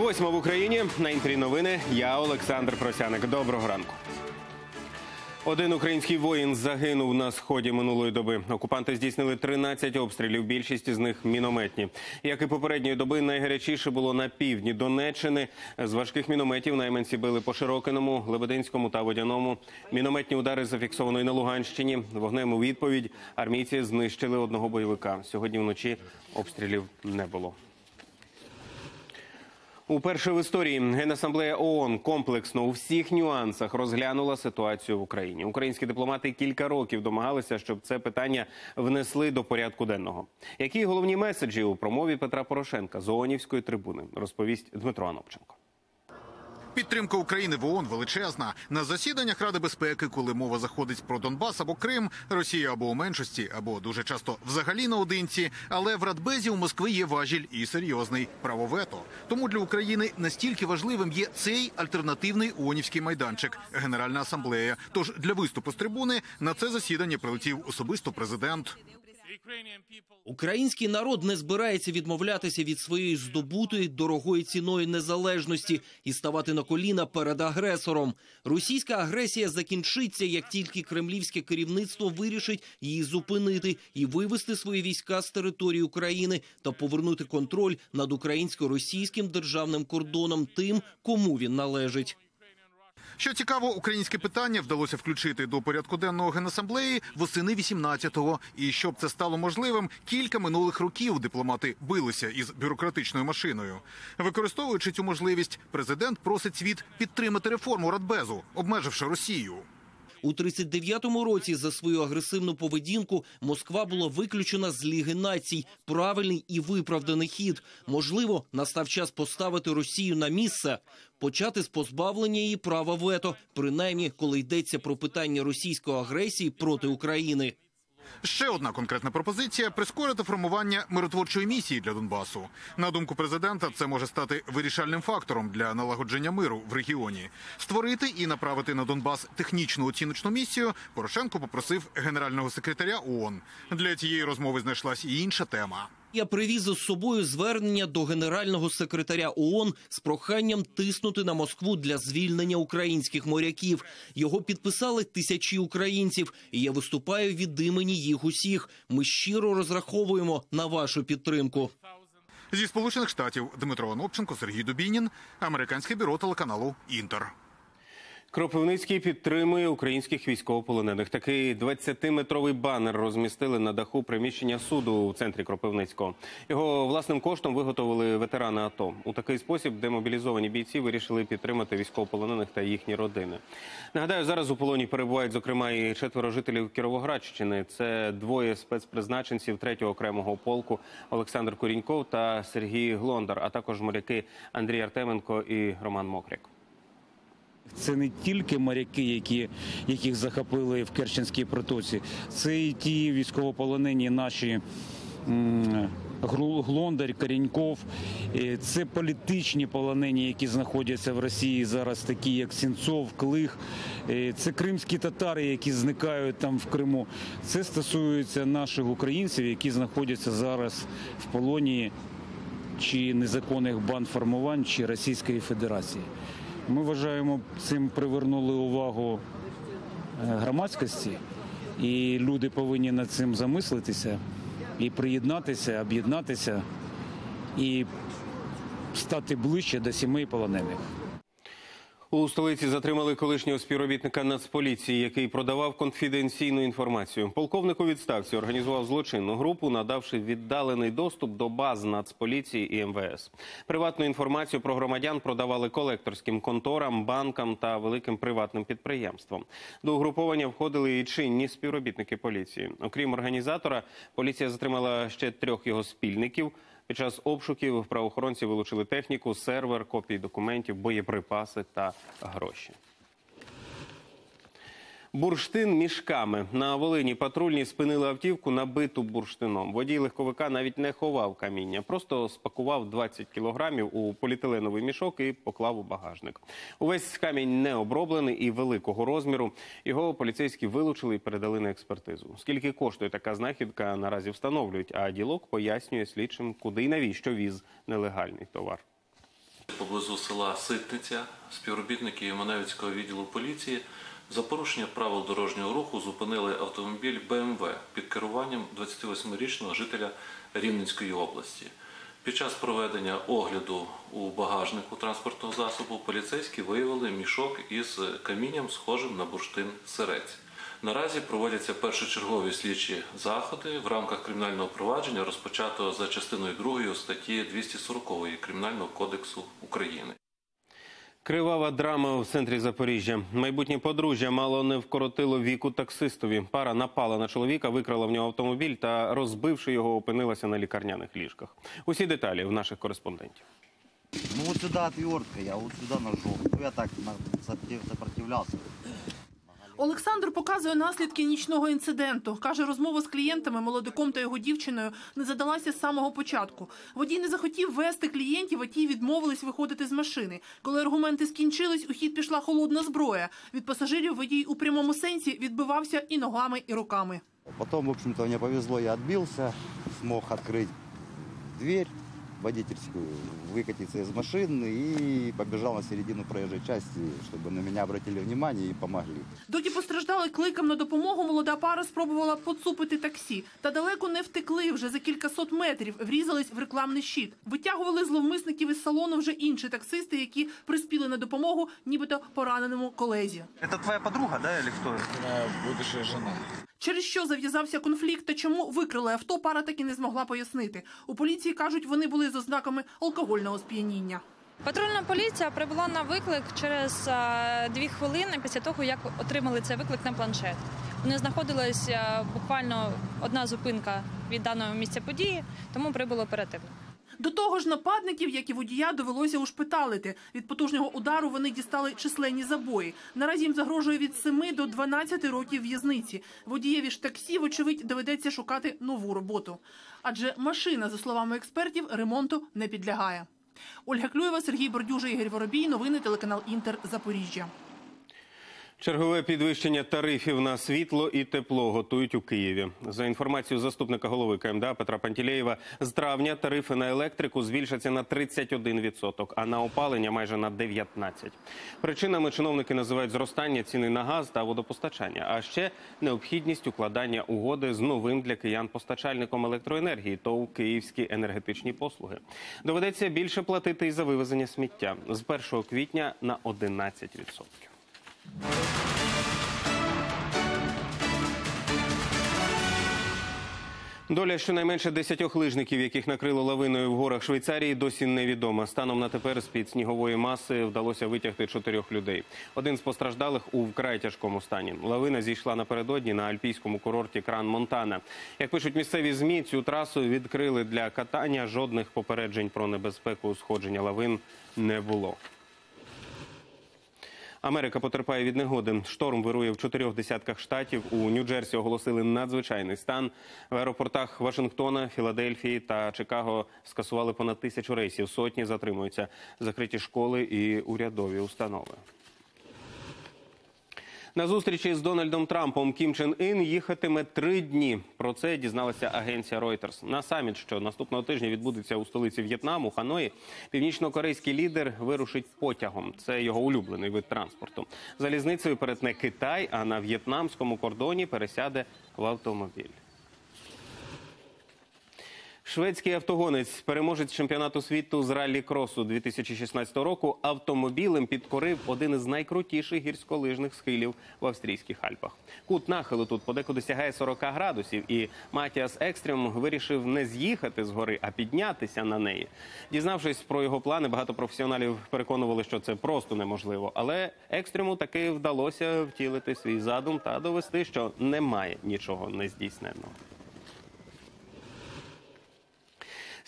Восьма в Україні на інтрі новини. Я Олександр Просяник. Доброго ранку. Один український воїн загинув на сході минулої доби. Окупанти здійснили 13 обстрілів. Більшість з них мінометні. Як і попередньої доби, найгарячіше було на півдні Донеччини. З важких мінометів найманці били по Широкиному, Лебединському та Водяному. Мінометні удари зафіксовані на Луганщині. Вогнем у відповідь армійці знищили одного бойовика. Сьогодні вночі обстрілів не було. Уперше в історії Генасамблея ООН комплексно у всіх нюансах розглянула ситуацію в Україні. Українські дипломати кілька років домагалися, щоб це питання внесли до порядку денного. Які головні меседжі у промові Петра Порошенка з ООНівської трибуни розповість Дмитро Анопченко. Підтримка України в ООН величезна. На засіданнях Ради безпеки, коли мова заходить про Донбас або Крим, Росія або у меншості, або дуже часто взагалі наодинці. Але в Радбезі у Москви є важіль і серйозний правовето. Тому для України настільки важливим є цей альтернативний ООНівський майданчик Генеральна асамблея. Тож для виступу з трибуни на це засідання прилетів особисто президент. Український народ не збирається відмовлятися від своєї здобутої дорогою ціною незалежності і ставати на коліна перед агресором. Російська агресія закінчиться, як тільки кремлівське керівництво вирішить її зупинити і вивести свої війська з території України та повернути контроль над українсько-російським державним кордоном тим, кому він належить. Що цікаво, українське питання вдалося включити до порядку денного генасамблеї восени 18-го. І щоб це стало можливим, кілька минулих років дипломати билися із бюрократичною машиною. Використовуючи цю можливість, президент просить світ підтримати реформу Радбезу, обмеживши Росію. У 39-му році за свою агресивну поведінку Москва була виключена з Ліги націй. Правильний і виправданий хід. Можливо, настав час поставити Росію на місце, почати з позбавлення її права вето, принаймні коли йдеться про питання російської агресії проти України. Ще одна конкретна пропозиція прискорити формування миротворчої місії для Донбасу. На думку президента, це може стати вирішальним фактором для налагодження миру в регіоні. Створити і направити на Донбас технічну оціночну місію. Порошенко попросив генерального секретаря ООН. Для цієї розмови знайшлась і інша тема. Я привіз із собою звернення до генерального секретаря ООН з проханням тиснути на Москву для звільнення українських моряків. Його підписали тисячі українців, і я виступаю від імені їх усіх. Ми щиро розраховуємо на вашу підтримку. Зі сполучених штатів Дмитро Анопченко, Сергій Дубінін, американське бюро телеканалу Інтер. Кропивницький підтримує українських військовополонених. Такий 20-метровий банер розмістили на даху приміщення суду у центрі Кропивницького. Його власним коштом виготовили ветерани АТО. У такий спосіб демобілізовані бійці вирішили підтримати військовополонених та їхні родини. Нагадаю, зараз у полоні перебувають зокрема і четверо жителів Кіровоградщини. Це двоє спецпризначенців 3-го окремого полку Олександр Куріньков та Сергій Глондар, а також моряки Андрій Артеменко і Роман Мокряк. Це не тільки моряки, які, яких захопили в Керченській протоці, це і ті військовополонені наші Глондар, Коріньков. Е, Це політичні полонені, які знаходяться в Росії зараз, такі як Сінцов, Клих. Е, Це кримські татари, які зникають там в Криму. Це стосується наших українців, які знаходяться зараз в полоні чи незаконних бандформувань, чи Російської Федерації. Ми вважаємо, цим привернули увагу е, громадськості, і люди повинні над цим замислитися і приєднатися, об'єднатися і стати ближче до сімей полонених. У столиці затримали колишнього співробітника Нацполіції, який продавав конфіденційну інформацію. Полковник у відставці організував злочинну групу, надавши віддалений доступ до баз Нацполіції і МВС. Приватну інформацію про громадян продавали колекторським конторам, банкам та великим приватним підприємствам. До угруповання входили і чинні співробітники поліції. Окрім організатора, поліція затримала ще трьох його спільників. Під час обшуків правоохоронці вилучили техніку, сервер, копії документів, боєприпаси та гроші. Бурштин мішками на Волині патрульні спинили автівку, набиту бурштином. Водій легковика навіть не ховав каміння, просто спакував 20 кілограмів у поліетиленовий мішок і поклав у багажник. Увесь камінь не оброблений і великого розміру. Його поліцейські вилучили і передали на експертизу. Скільки коштує така знахідка, наразі встановлюють. А ділок пояснює слідчим, куди і навіщо віз нелегальний товар. Поблизу села Ситниця співробітники Маневицького відділу поліції за порушення правил дорожнього руху зупинили автомобіль БМВ під керуванням 28-річного жителя Рівненської області. Під час проведення огляду у багажнику транспортного засобу поліцейські виявили мішок із камінням, схожим на бурштин сирець. Наразі проводяться першочергові слідчі заходи в рамках кримінального провадження, розпочатого за частиною 2 статті 240 Кримінального кодексу України. Кривава драма в центрі Запоріжжя. Майбутнє подружжя мало не вкоротило віку таксистові. Пара напала на чоловіка, викрала в нього автомобіль та, розбивши його, опинилася на лікарняних ліжках. Усі деталі в наших кореспондентів. Ну вот сюда отвертка, я вот сюда ножом. Ну я так на- сопротив- сопротивлялся. Олександр показує наслідки нічного інциденту. Каже, розмова з клієнтами, молодиком та його дівчиною не задалася з самого початку. Водій не захотів вести клієнтів, а ті відмовились виходити з машини. Коли аргументи скінчились, у хід пішла холодна зброя. Від пасажирів водій у прямому сенсі відбивався і ногами, і руками. Потом, в общем-то, мне повезло, я отбился, смог открыть дверь водительскую, выкатиться из машины и побежал на середину проезжей части, чтобы на меня обратили внимание и помогли. Доки постраждали кликом на допомогу, молода пара спробувала поцупити таксі. Та далеко не втекли. Вже за кількасот метрів врізались в рекламний щит. Витягували зловмисників із салону вже інші таксисти, які приспіли на допомогу нібито пораненому колезі. Это твоя подруга, да, или кто? будущая жена. Через що зав'язався конфлікт та чому викрили авто, пара так і не змогла пояснити. У поліції кажуть, вони були з ознаками алкогольного сп'яніння. Патрульна поліція прибула на виклик через е, дві хвилини після того, як отримали цей виклик на планшет. Вони знаходились е, буквально одна зупинка від даного місця події, тому прибуло оперативно. До того ж, нападників, як і водія, довелося ушпиталити. Від потужного удару вони дістали численні забої. Наразі їм загрожує від 7 до 12 років в'язниці. Водієві ж таксі, вочевидь, доведеться шукати нову роботу. Адже машина, за словами експертів, ремонту не підлягає. Ольга Клюєва, Сергій Бордюжа, Ігор Воробій. Новини телеканал Інтер. Запоріжжя. Чергове підвищення тарифів на світло і тепло готують у Києві. За інформацією заступника голови КМДА Петра Пантілеєва, з травня тарифи на електрику збільшаться на 31%, а на опалення майже на 19%. Причинами чиновники називають зростання ціни на газ та водопостачання, а ще необхідність укладання угоди з новим для киян постачальником електроенергії ТОВ «Київські енергетичні послуги. Доведеться більше платити і за вивезення сміття з 1 квітня на 11%. Доля щонайменше десятьох лижників, яких накрило лавиною в горах Швейцарії, досі невідома. Станом на тепер з-під снігової маси вдалося витягти чотирьох людей. Один з постраждалих у вкрай тяжкому стані. Лавина зійшла напередодні на альпійському курорті Кран Монтана. Як пишуть місцеві змі, цю трасу відкрили для катання. Жодних попереджень про небезпеку сходження лавин не було. Америка потерпає від негоди. Шторм вирує в чотирьох десятках штатів. У Нью-Джерсі оголосили надзвичайний стан. В аеропортах Вашингтона, Філадельфії та Чикаго скасували понад тисячу рейсів. Сотні затримуються. Закриті школи і урядові установи. На зустрічі з Дональдом Трампом Кім Чен Ін їхатиме три дні. Про це дізналася агенція Reuters. На саміт, що наступного тижня відбудеться у столиці В'єтнаму, Ханої, північно-корейський лідер вирушить потягом. Це його улюблений вид транспорту. Залізницею перетне Китай, а на в'єтнамському кордоні пересяде в автомобіль. Шведський автогонець, переможець чемпіонату світу з раллі-кросу 2016 року, автомобілем підкорив один із найкрутіших гірськолижних схилів в австрійських Альпах. Кут нахилу тут подекуди сягає 40 градусів, і Матіас Екстрем вирішив не з'їхати з гори, а піднятися на неї. Дізнавшись про його плани, багато професіоналів переконували, що це просто неможливо. Але Екстрему таки вдалося втілити свій задум та довести, що немає нічого нездійсненного.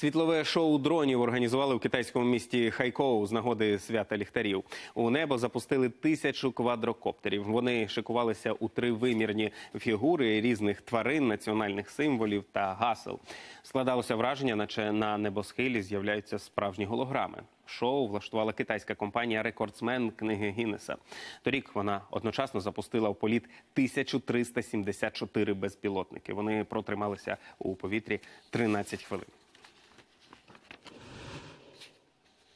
Світлове шоу дронів організували в китайському місті Хайкоу з нагоди свята ліхтарів. У небо запустили тисячу квадрокоптерів. Вони шикувалися у тривимірні фігури різних тварин, національних символів та гасел. Складалося враження, наче на небосхилі з'являються справжні голограми. Шоу влаштувала китайська компанія Рекордсмен книги Гіннеса. Торік вона одночасно запустила в політ 1374 безпілотники. Вони протрималися у повітрі 13 хвилин.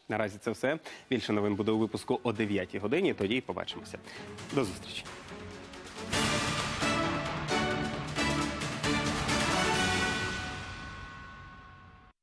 Наразі це все. Більше новин буде у випуску о 9 годині. Тоді побачимося. До зустрічі.